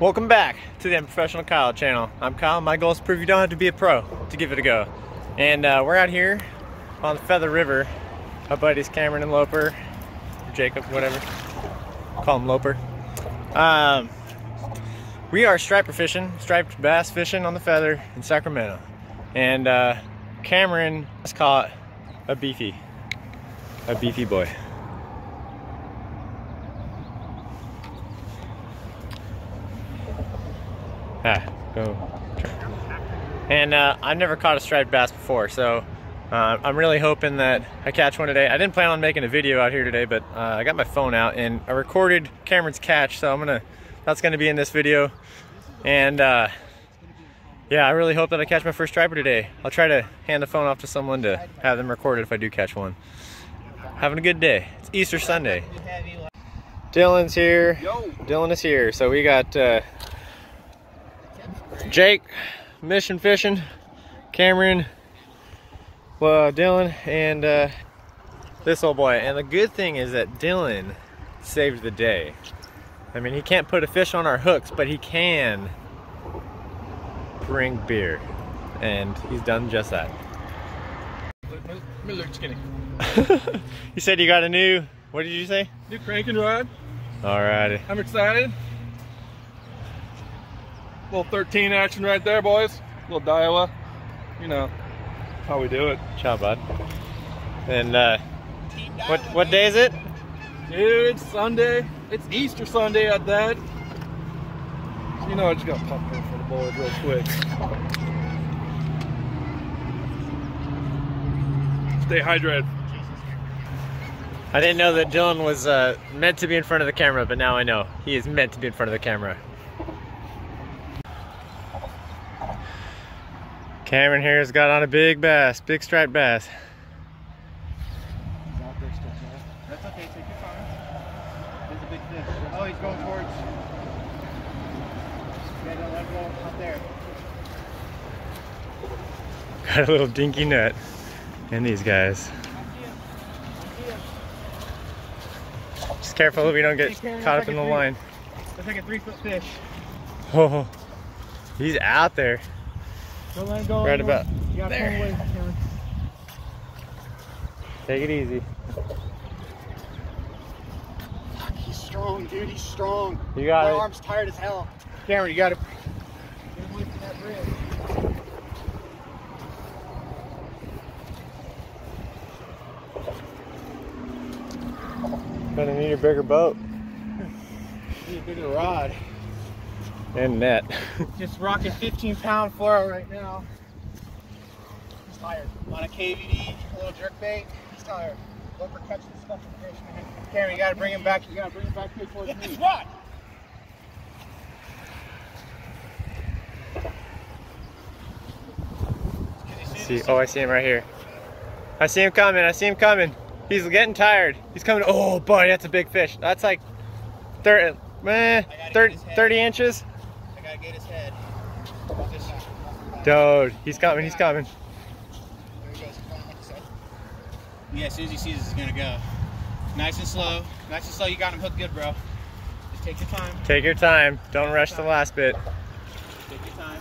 Welcome back to the Unprofessional Kyle channel. I'm Kyle. My goal is to prove you don't have to be a pro to give it a go. And uh, we're out here on the Feather River. My buddies Cameron and Loper, or Jacob, whatever. Call him Loper. Um, we are striper fishing, striped bass fishing on the Feather in Sacramento. And uh, Cameron has caught a beefy, a beefy boy. Ah, go. And uh, I've never caught a striped bass before, so uh, I'm really hoping that I catch one today. I didn't plan on making a video out here today, but uh, I got my phone out and I recorded Cameron's catch, so I'm gonna, that's gonna be in this video. And uh, yeah, I really hope that I catch my first striper today. I'll try to hand the phone off to someone to have them recorded if I do catch one. Having a good day. It's Easter Sunday. Dylan's here. Yo. Dylan is here. So we got uh, Jake, mission fishing, Cameron, well, Dylan, and uh, this old boy. And the good thing is that Dylan saved the day. I mean, he can't put a fish on our hooks, but he can bring beer. And he's done just that. Let me look skinny. you said you got a new, what did you say? New cranking rod. Alrighty. I'm excited. Little 13 action right there, boys. Little Daiwa. You know how we do it. Ciao, bud. And uh, what what day is it? Dude, it's Sunday. It's Easter Sunday at that. You know, I just got in for the boys real quick. Stay hydrated. I didn't know that Dylan was uh, meant to be in front of the camera, but now I know. He is meant to be in front of the camera. Cameron here has got on a big bass, big striped bass. He's out there still. That's okay, take your time. There's a big fish. Oh, he's going towards. Yeah, don't let go up there. Got a little dinky nut in these guys. Just careful that we don't get caught up in the line. Looks like a three foot fish. Oh, he's out there. Don't let him go. Right about You there. away, Take it easy. Fuck, he's strong, dude. He's strong. You got My it. arm's tired as hell. Cameron, you got it. get away from that bridge. Gonna need a bigger boat Need a bigger rod. And net. Just rocking 15 pound fluoro right now. He's tired. On a KVD, a little jerk bait. He's tired. Look for catching the special fish, man. Cameron, you gotta bring him back. You gotta bring him back here towards me. rod. See, oh, I see him right here. I see him coming. I see him coming. He's getting tired. He's coming. Oh, boy, that's a big fish. That's like 30, eh, 30, 30 inches. Gotta get his head. Dude, he's coming. He's coming. There he goes. He's going like he said. Yeah, as soon as he sees us, he's gonna go. Nice and slow. Nice and slow. You got him hooked good, bro. Just take your time. Take your time. Don't rush the last bit. Take your time.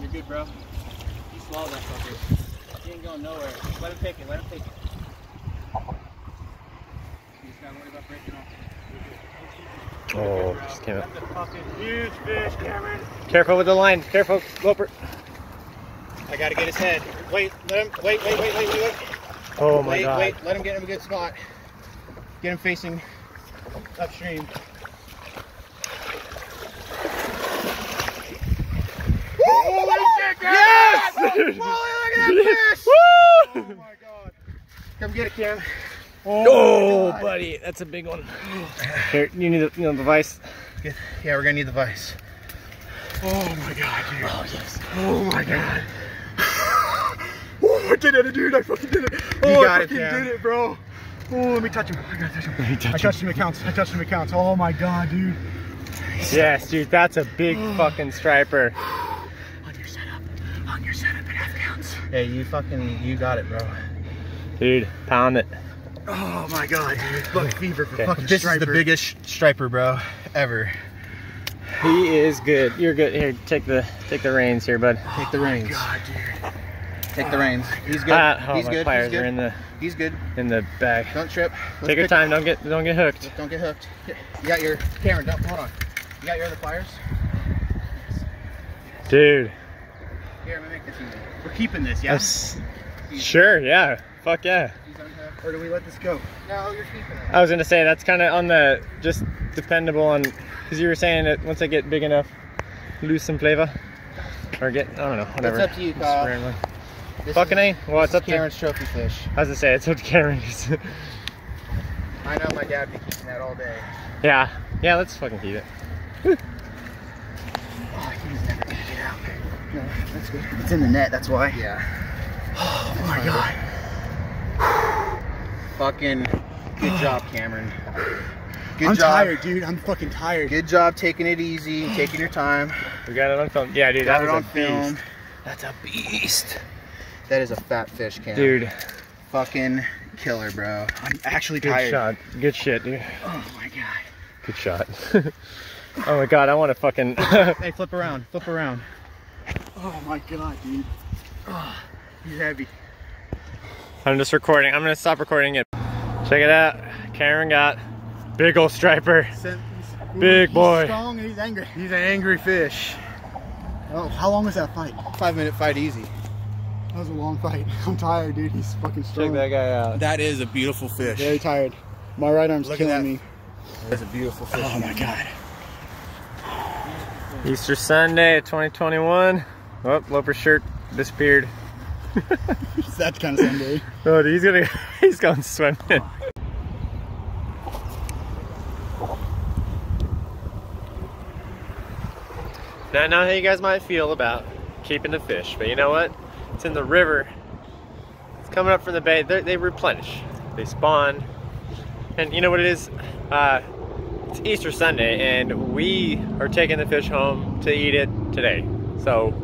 You're good, bro. You swallow that fucker. He ain't going nowhere. Let him take it. Let him take it. You just gotta worry about breaking off. Oh, just came up. That's a fucking huge fish, Cameron. Careful with the line. Careful, Loper. I gotta get his head. Wait, let him. Wait, wait, wait, wait, wait. wait. Oh my wait, God. wait. Wait let him get him a good spot. Get him facing upstream. Yes! Holy, look at that fish! Woo! Oh my god. Come get it, Cam. Oh, buddy, that's a big one. Here, you need the, you know, the vice. Get- Yeah, we're gonna need the vice. Oh my god, dude. Oh yes. Oh my god. oh, I did it, dude. I fucking did it. Oh, got I fucking Cam. did it, bro. Oh, let me touch him. I gotta touch him. I touched him. It counts. I touched him. It counts. Oh my god, dude. Yes, dude, that's a big fucking striper. On your setup. On your setup. It half counts. Hey, you fucking, you got it, bro. Dude, pound it. Oh my god, dude. Fuck fever for Okay. fucking This striper. is the biggest striper, bro, ever. He is good. You're good. Here, take the take the reins here, bud. Take the reins. God, dude. Take the reins. He's good. Ah, oh, He's my good. pliers He's good. are in the He's good. in the bag. Don't trip. Let's Take your time. Don't get don't get hooked. Don't get hooked. You got your Cameron. Don't hold on. You got your other pliers. Dude. Here, I'm gonna make this easy. We're keeping this, yeah. That's sure. Yeah. Fuck yeah. Or do we let this go? No, you're keeping it. I was gonna say that's kind of on the just dependable on because you were saying that once they get big enough, lose some flavor or get I don't know whatever. up to you, Kyle. Swearing. This Fucking is- a. Well, it's up is to. Cameron's trophy fish. I was gonna say it's up to Karen. I know my dad would be keeping that all day. yeah. Yeah. Let's fucking keep it. Oh, he's never gonna get out. No, that's good. It's in the net, that's why. Yeah. Oh my god. Fucking good job, Cameron. Good I'm job. tired, dude. I'm fucking tired. Good job taking it easy, taking your time. We got it on film. Yeah, dude. Got that it was on a film. beast. That's a beast. That is a fat fish, Cam. Dude, Fucking killer, bro. I'm actually good tired. shot. Good shit, dude. Oh my god. Good shot. oh my god, I want to fucking. Hey, flip around. Flip around. Oh my god, dude. Oh, He's heavy. I'm just recording. I'm gonna stop recording it. Check it out. Karen got big old striper. Sent- he's- Big he's boy. strong and he's angry. He's an angry fish. Oh, how long was that fight? Five minute fight easy. That was a long fight. I'm tired, dude. He's fucking strong. Check strong. that guy out. That is a beautiful fish. Very tired. My right arm's Look at killing that. me. That's a beautiful fish. Oh my god. Easter Sunday 2021. Oh, Loper shirt disappeared. It's that kind of Sunday. Oh, he's gonna, he's going swimming. Now, I know how you guys might feel about keeping the fish, but you know what? It's in the river. It's coming up from the bay. They're, they replenish. They spawn. And you know what it is? Uh, it's Easter Sunday, and we are taking the fish home to eat it today. So,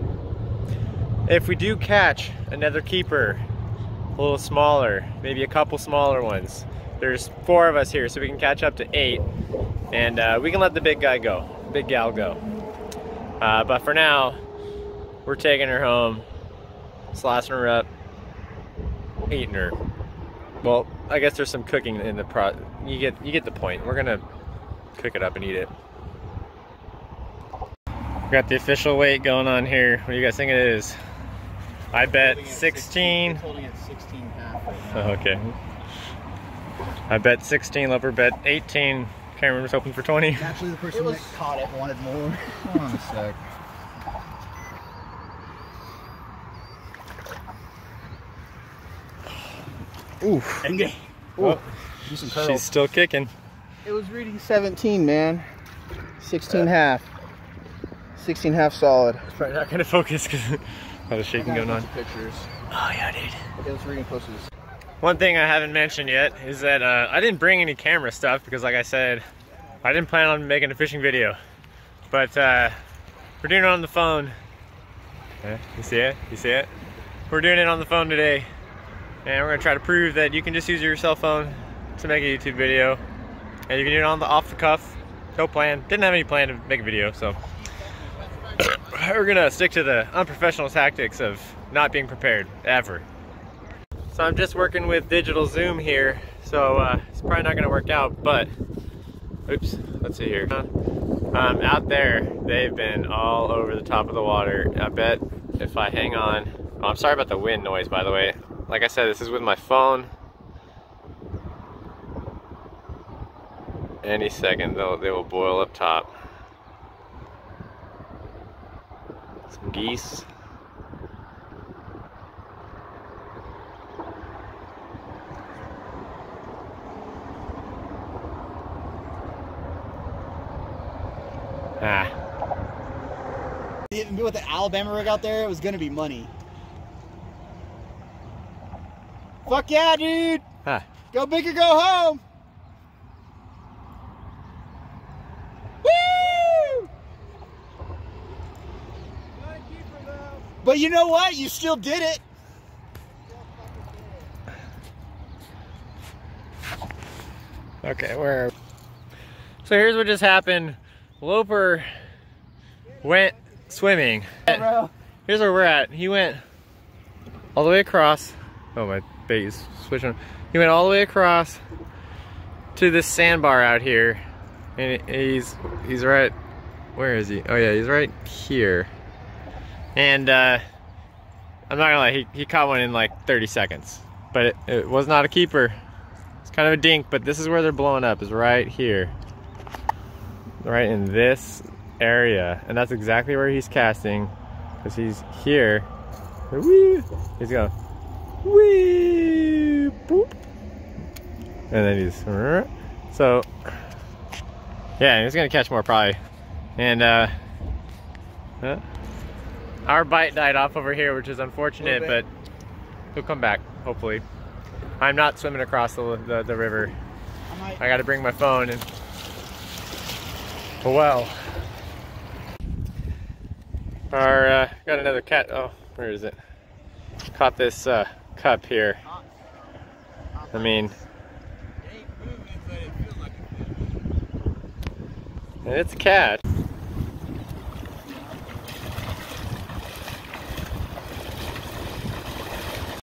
if we do catch another keeper, a little smaller, maybe a couple smaller ones, there's four of us here, so we can catch up to eight, and uh, we can let the big guy go, big gal go. Uh, but for now, we're taking her home, slicing her up, eating her. Well, I guess there's some cooking in the pro. You get you get the point. We're gonna cook it up and eat it. We got the official weight going on here. What do you guys think it is? I bet 16. 16 right Oh, okay. I bet 16. Loper bet 18. Cameron was hoping for 20. Actually, the person was- that caught it wanted more. Hold on a sec. Oof. Angry. Oh, Do she's still kicking. It was reading 17, man. 16 half. 16 half solid. Probably not gonna focus because a lot of shaking going on. Pictures. Oh yeah, dude. It was reading close to this. One thing I haven't mentioned yet is that uh, I didn't bring any camera stuff because, like I said, I didn't plan on making a fishing video. But uh, we're doing it on the phone. Yeah, you see it? You see it? We're doing it on the phone today. And we're gonna try to prove that you can just use your cell phone to make a YouTube video. And you can do it on the off the cuff. No plan. Didn't have any plan to make a video, so we're gonna stick to the unprofessional tactics of not being prepared ever. So I'm just working with digital zoom here, so uh, it's probably not gonna work out, but oops, let's see here. Um, out there, they've been all over the top of the water. I bet if I hang on, oh, I'm sorry about the wind noise, by the way. Like I said, this is with my phone. Any second, they'll, they will boil up top. Some geese. Ah. With the Alabama rig out there, it was gonna be money. Fuck yeah, dude! Ah. Go big or go home! Woo! But you know what? You still did it. Okay, where? So here's what just happened. Loper went swimming. Here's where we're at. He went all the way across. Oh, my bait is switching. He went all the way across to this sandbar out here. And he's he's right, where is he? Oh yeah, he's right here. And uh, I'm not gonna lie, he, he caught one in like 30 seconds. But it, it was not a keeper. It's kind of a dink, but this is where they're blowing up, is right here. Right in this area. And that's exactly where he's casting. Because he's here. Woo! He's going, wee, boop. And then he's, so, yeah, he's gonna catch more probably. And uh, uh, our bite died off over here, which is unfortunate, but he'll come back, hopefully. I'm not swimming across the, the, the river. I. I gotta bring my phone and, oh well. Our, uh, got another cat, oh, where is it? Caught this uh, cup here. I mean, it's a cat.